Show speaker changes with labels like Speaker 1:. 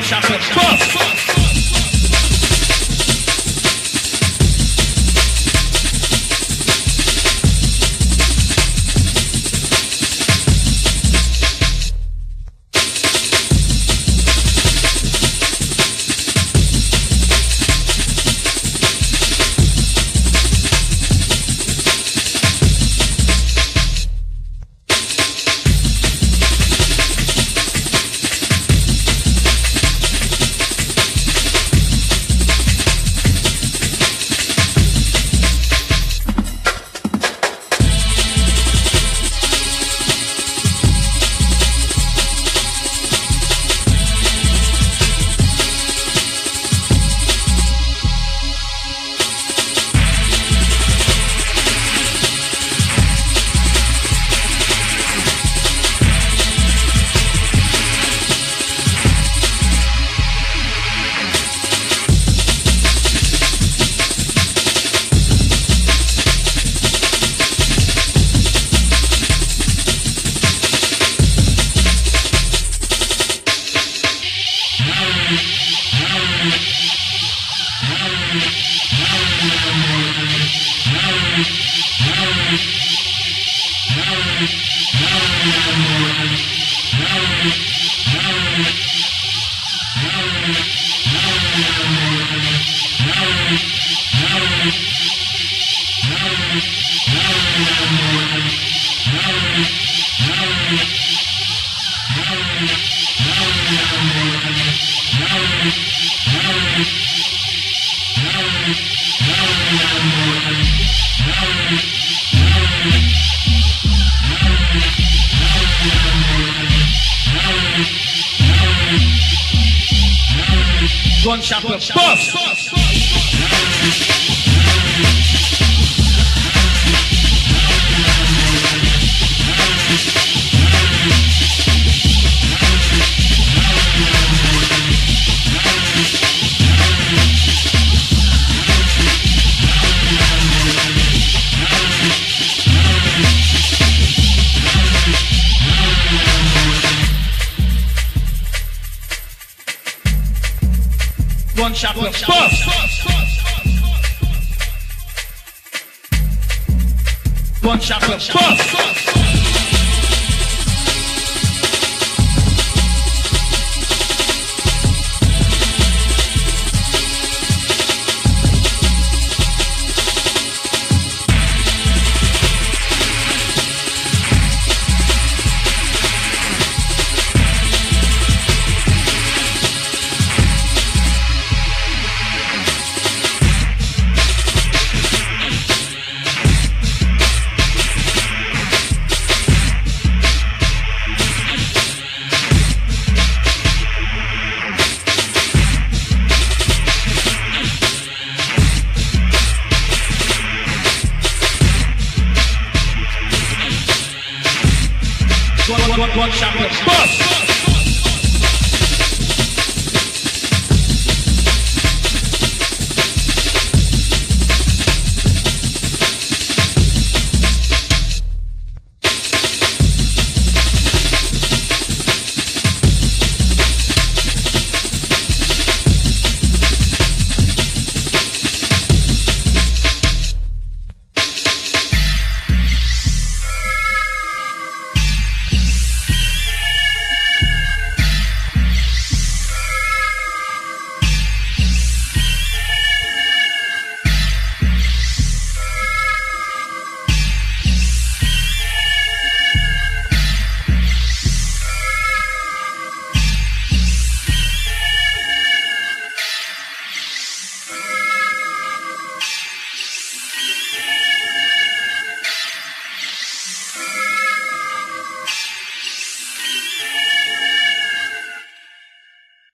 Speaker 1: Shot and bust. One shot and bust. One shot and bust. One shot and bust. gunshot would bust.